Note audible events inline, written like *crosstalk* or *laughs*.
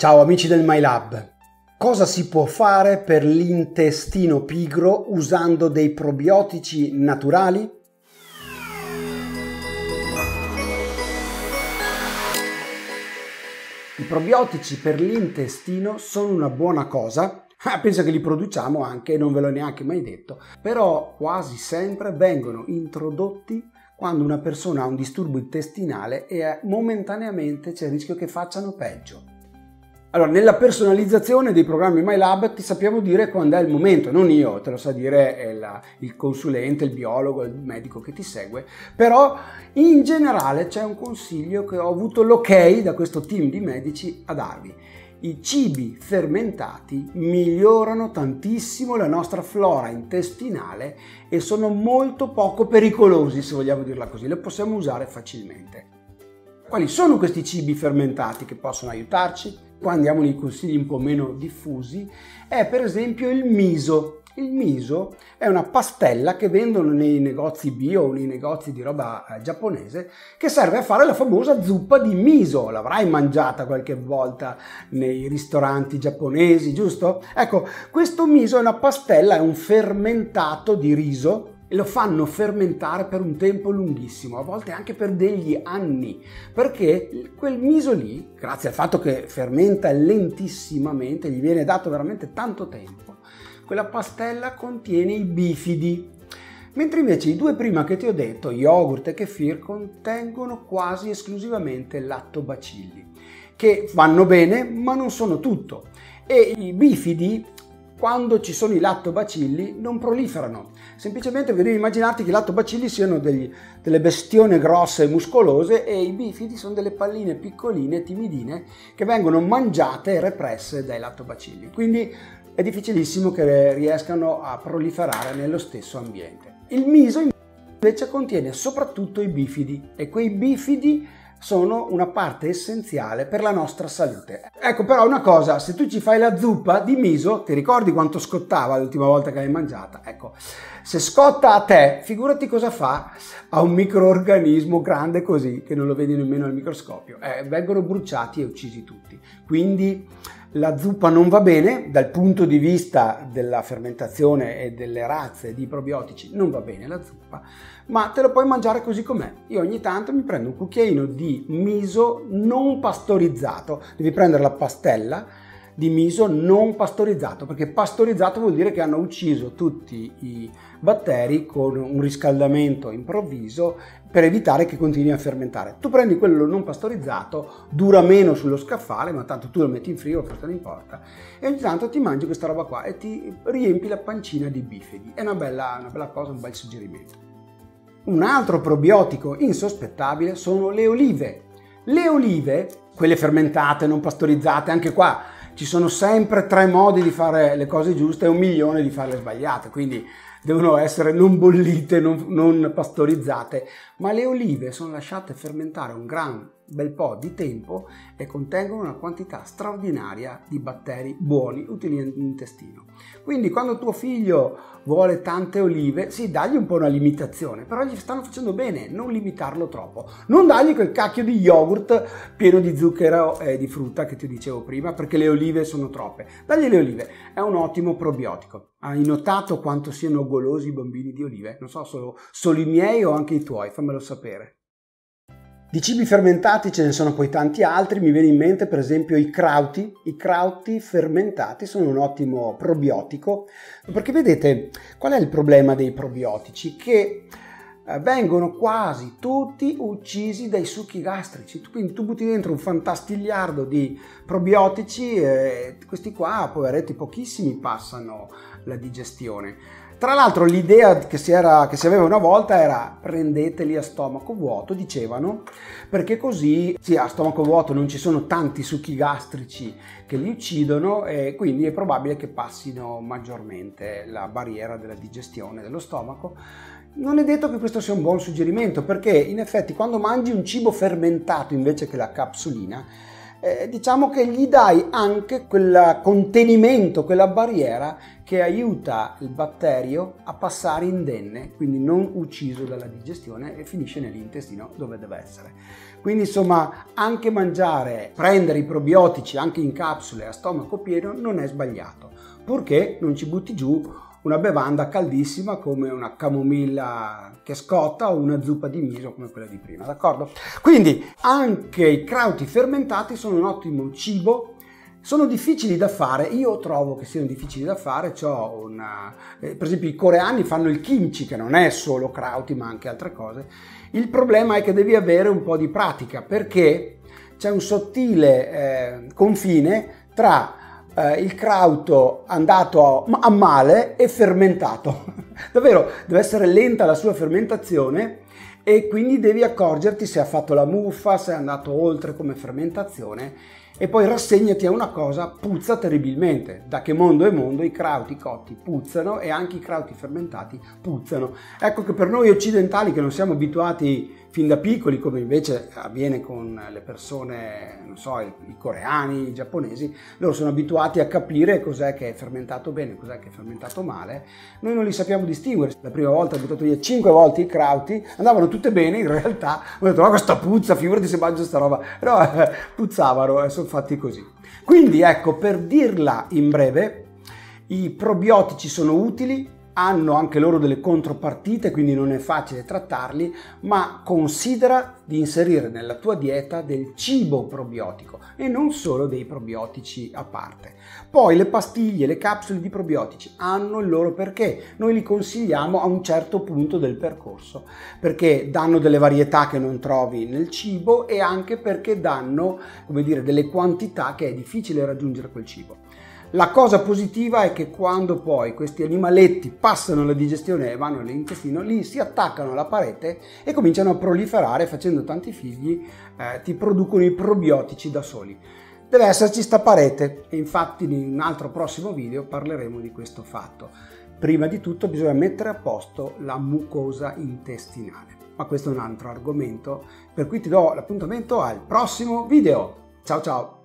Ciao amici del MyLab. Cosa si può fare per l'intestino pigro usando dei probiotici naturali? I probiotici per l'intestino sono una buona cosa. Ah, penso che li produciamo anche, non ve l'ho neanche mai detto, però quasi sempre vengono introdotti quando una persona ha un disturbo intestinale e momentaneamente c'è il rischio che facciano peggio. Allora, nella personalizzazione dei programmi MyLab ti sappiamo dire quando è il momento, non io, te lo sa dire la, il consulente, il biologo, il medico che ti segue, però in generale c'è un consiglio che ho avuto l'ok da questo team di medici a darvi. I cibi fermentati migliorano tantissimo la nostra flora intestinale e sono molto poco pericolosi, se vogliamo dirla così, li possiamo usare facilmente. Quali sono questi cibi fermentati che possono aiutarci? Qua andiamo nei consigli un po' meno diffusi, è per esempio il miso. Il miso è una pastella che vendono nei negozi bio o nei negozi di roba eh, giapponese che serve a fare la famosa zuppa di miso. L'avrai mangiata qualche volta nei ristoranti giapponesi, giusto? Ecco, questo miso è una pastella, è un fermentato di riso e lo fanno fermentare per un tempo lunghissimo, a volte anche per degli anni, perché quel miso lì, grazie al fatto che fermenta lentissimamente, gli viene dato veramente tanto tempo, quella pastella contiene i bifidi, mentre invece i due prima che ti ho detto, yogurt e kefir, contengono quasi esclusivamente lattobacilli, che vanno bene ma non sono tutto. E i bifidi quando ci sono i lattobacilli non proliferano. Semplicemente devi immaginarti che i lattobacilli siano degli, delle bestione grosse e muscolose e i bifidi sono delle palline piccoline, timidine, che vengono mangiate e represse dai lattobacilli. Quindi è difficilissimo che riescano a proliferare nello stesso ambiente. Il miso invece contiene soprattutto i bifidi e quei bifidi sono una parte essenziale per la nostra salute. Ecco però una cosa, se tu ci fai la zuppa di miso, ti ricordi quanto scottava l'ultima volta che l'hai mangiata? Ecco, se scotta a te, figurati cosa fa a un microorganismo grande così, che non lo vedi nemmeno al microscopio. Eh, vengono bruciati e uccisi tutti. Quindi la zuppa non va bene dal punto di vista della fermentazione e delle razze di probiotici, non va bene la zuppa, ma te lo puoi mangiare così com'è. Io ogni tanto mi prendo un cucchiaino di miso non pastorizzato, devi prendere la pastella di miso non pastorizzato, perché pastorizzato vuol dire che hanno ucciso tutti i batteri con un riscaldamento improvviso per evitare che continui a fermentare. Tu prendi quello non pastorizzato, dura meno sullo scaffale, ma tanto tu lo metti in frigo, forse non importa, e ogni tanto ti mangi questa roba qua e ti riempi la pancina di bifidi. È una bella, una bella cosa, un bel suggerimento. Un altro probiotico insospettabile sono le olive. Le olive, quelle fermentate, non pastorizzate, anche qua ci sono sempre tre modi di fare le cose giuste e un milione di farle sbagliate, quindi devono essere non bollite, non, non pastorizzate, ma le olive sono lasciate fermentare un gran bel po' di tempo e contengono una quantità straordinaria di batteri buoni utili nell'intestino. Quindi quando tuo figlio vuole tante olive, sì, dagli un po' una limitazione, però gli stanno facendo bene, non limitarlo troppo. Non dagli quel cacchio di yogurt pieno di zucchero e di frutta che ti dicevo prima, perché le olive sono troppe. Dagli le olive, è un ottimo probiotico. Hai notato quanto siano golosi i bambini di olive? Non so, solo, solo i miei o anche i tuoi, fammelo sapere. Di cibi fermentati ce ne sono poi tanti altri, mi viene in mente per esempio i krauti. I krauti fermentati sono un ottimo probiotico, perché vedete qual è il problema dei probiotici? Che eh, vengono quasi tutti uccisi dai succhi gastrici. Quindi tu butti dentro un fantastigliardo di probiotici e questi qua, poveretti, pochissimi passano la digestione. Tra l'altro l'idea che si, era, che si, aveva una volta era prendeteli a stomaco vuoto, dicevano, perché così sì, a stomaco vuoto non ci sono tanti succhi gastrici che li uccidono e quindi è probabile che passino maggiormente la barriera della digestione dello stomaco. Non è detto che questo sia un buon suggerimento perché in effetti quando mangi un cibo fermentato invece che la capsulina, eh, diciamo che gli dai anche quel contenimento, quella barriera che aiuta il batterio a passare indenne, quindi non ucciso dalla digestione e finisce nell'intestino dove deve essere. Quindi insomma anche mangiare, prendere i probiotici anche in capsule a stomaco pieno non è sbagliato, purché non ci butti giù una bevanda caldissima come una camomilla che scotta o una zuppa di miso come quella di prima, d'accordo? Quindi anche i crauti fermentati sono un ottimo cibo sono difficili da fare, io trovo che siano difficili da fare, una, eh, per esempio i coreani fanno il kimchi che non è solo krauti ma anche altre cose, il problema è che devi avere un po' di pratica perché c'è un sottile eh, confine tra eh, il krauto andato a, a male e fermentato, *laughs* davvero deve essere lenta la sua fermentazione e quindi devi accorgerti se ha fatto la muffa, se è andato oltre come fermentazione e poi rassegnati a una cosa, puzza terribilmente. Da che mondo è mondo i crauti cotti puzzano e anche i crauti fermentati puzzano. Ecco che per noi occidentali che non siamo abituati fin da piccoli, come invece avviene con le persone, non so, i, coreani, i giapponesi, loro sono abituati a capire cos'è che è fermentato bene, cos'è che è fermentato male. Noi non li sappiamo distinguere. La prima volta ho buttato via 5 volte i crauti, andavano tutte bene, in realtà ho detto, ma questa puzza, figurati se mangio sta roba. Però *laughs* eh, puzzavano e sono fatti così. Quindi ecco, per dirla in breve, i probiotici sono utili, hanno anche loro delle contropartite, quindi non è facile trattarli, ma considera di inserire nella tua dieta del cibo probiotico e non solo dei probiotici a parte. Poi le pastiglie, le capsule di probiotici hanno il loro perché, noi li consigliamo a un certo punto del percorso, perché danno delle varietà che non trovi nel cibo e anche perché danno, come dire, delle quantità che è difficile raggiungere quel cibo. La cosa positiva è che quando poi questi animaletti passano la digestione e vanno nell'intestino, lì si attaccano alla parete e cominciano a proliferare facendo tanti figli, eh, ti producono i probiotici da soli. Deve esserci sta parete e infatti in un altro prossimo video parleremo di questo fatto. Prima di tutto bisogna mettere a posto la mucosa intestinale, ma questo è un altro argomento per cui ti do l'appuntamento al prossimo video. Ciao ciao!